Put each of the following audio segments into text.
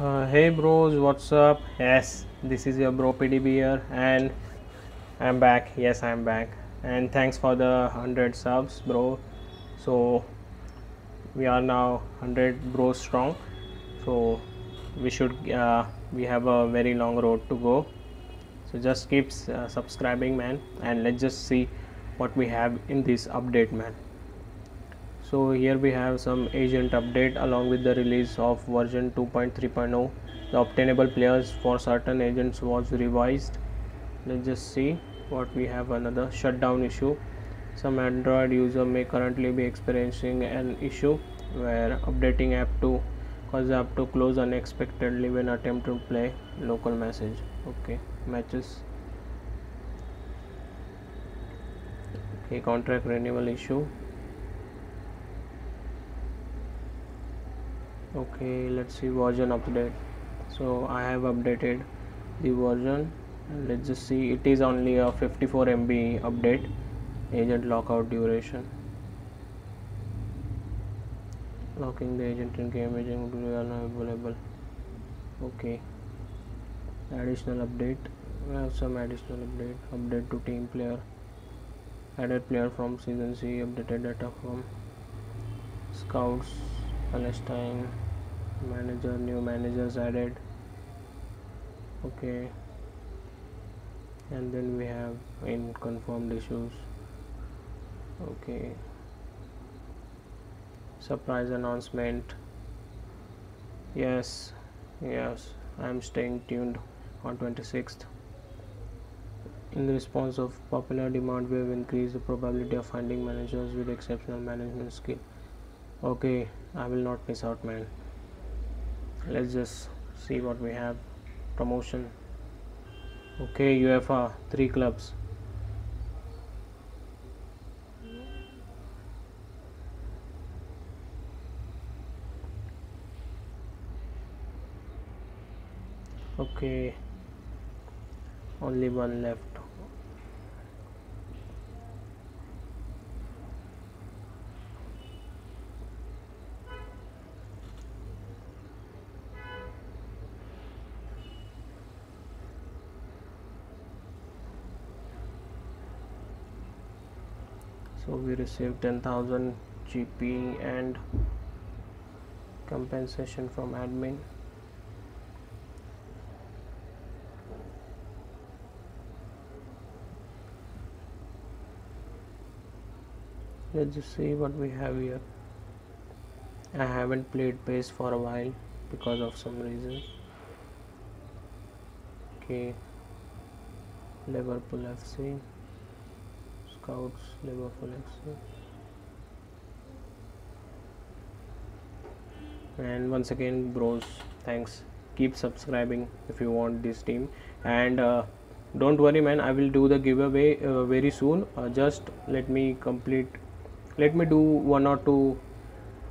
Uh, hey bros, what's up? Yes, this is your bro PDB here, and I'm back. Yes, I'm back, and thanks for the 100 subs, bro. So, we are now 100 bros strong, so we should uh, we have a very long road to go. So, just keep uh, subscribing, man, and let's just see what we have in this update, man so here we have some agent update along with the release of version 2.3.0 the obtainable players for certain agents was revised. Let's just see what we have another shutdown issue. Some android user may currently be experiencing an issue where updating app to cause app to close unexpectedly when attempt to play local message. Okay matches. Okay contract renewal issue okay let's see version update so i have updated the version. Let's just see. It is only a 54 mb update. Agent lockout duration. Locking the agent in game agent will be unavailable okay. Additional update. We have some additional update. Update to team player. Added player from season c. Updated data from scouts Palestine manager new managers added. Okay. And then we have in confirmed issues. Okay. Surprise announcement. Yes. Yes. I'm staying tuned on 26th in response of popular demand we have increased the probability of finding managers with exceptional management skill okay i will not miss out man. Let's just see what we have. Promotion. Okay uefa three clubs. Okay. Only one left so we received 10000 gp and compensation from admin. Let's just see what we have here. I haven't played PES for a while because of some reason okay. Liverpool FC Scouts Liverpool FC and once again bros thanks. Keep subscribing if you want this team. And uh, don't worry man i will do the giveaway uh, very soon. Uh, just let me complete let me do one or two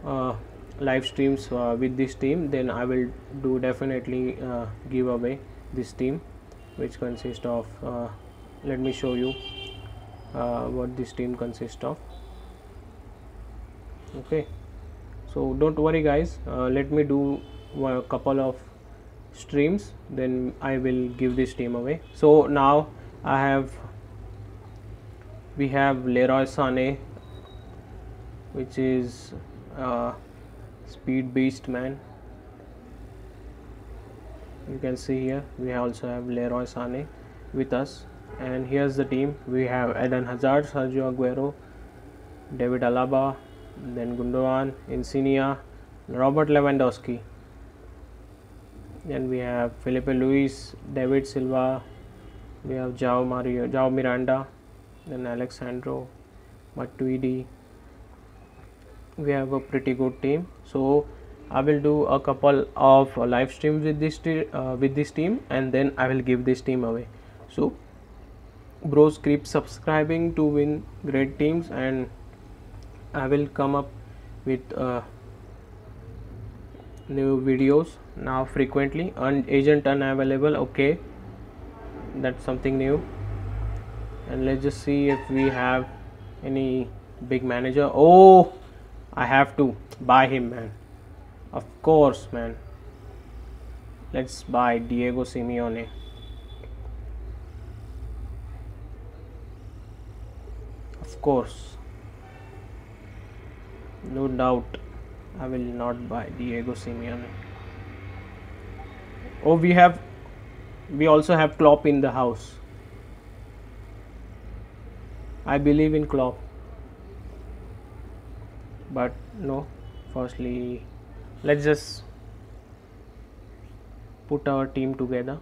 uh, live streams uh, with this team. Then i will do definitely uh, give away this team which consists of uh, let me show you uh, what this team consists of. Okay. So don't worry guys. Uh, let me do a couple of streams. Then i will give this team away. So now i have we have leroy sane which is uh, speed beast man. You can see here we also have leroy sane with us and here's the team we have eden hazard sergio aguero david alaba then Gundogan, Insigne, Robert Lewandowski. Then we have Felipe Luis, David Silva, we have João Mário, João Miranda, then Alexandro Matuidi. We have a pretty good team. So I will do a couple of live streams with this uh, with this team, and then I will give this team away. So bros, keep subscribing to win great teams and I will come up with uh, new videos now frequently. And agent unavailable okay. That's something new. And let's just see if we have any big manager. Oh I have to buy him man. Of course man. Let's buy Diego Simeone of course. No doubt I will not buy Diego Simeone oh we have we also have Klopp in the house. I believe in Klopp. But no firstly let's just put our team together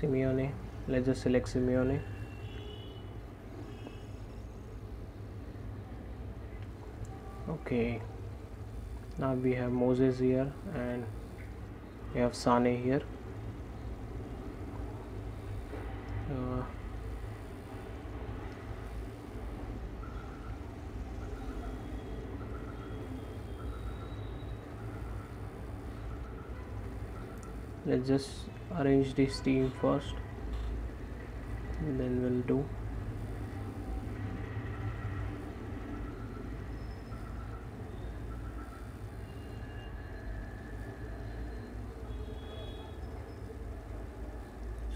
Simeone. Let's just select Simeone. Okay. Now we have Moses here and we have Sane here. Uh, let's just arrange this team first and then we'll do.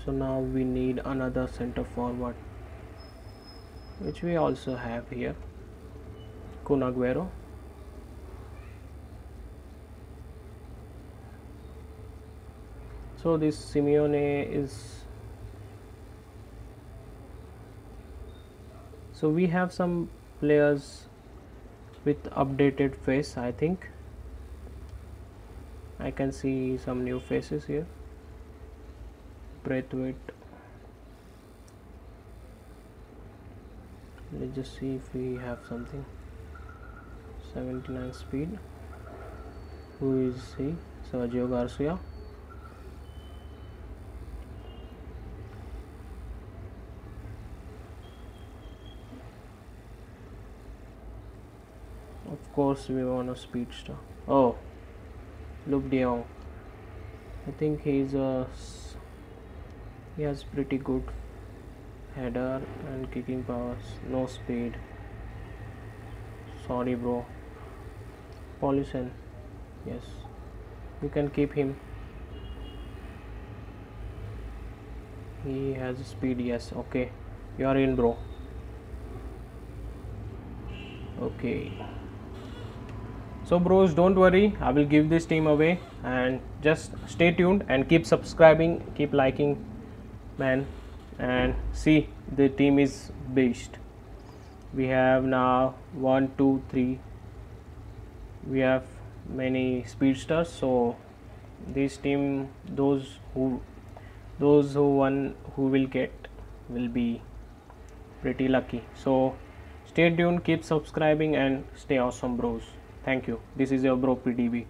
So now we need another center forward which we also have here. Kun Aguero so this Simeone is so we have some players with updated face I think. I can see some new faces here. Braithwaite. Let's just see if we have something. 79 speed. Who is he? Sergio Garcia of course we want a speedster oh De Jong I think he's a he has pretty good header and kicking powers. No speed. Sorry bro. Paulison yes. You can keep him. He has speed yes. Okay. You are in bro. Okay so bros don't worry. I will give this team away. And just stay tuned and keep subscribing keep liking man. And see the team is beast. We have now one two three. We have many speedsters. So this team those who those who won who will get will be pretty lucky. So stay tuned keep subscribing and stay awesome bros thank you. This is your bro pdb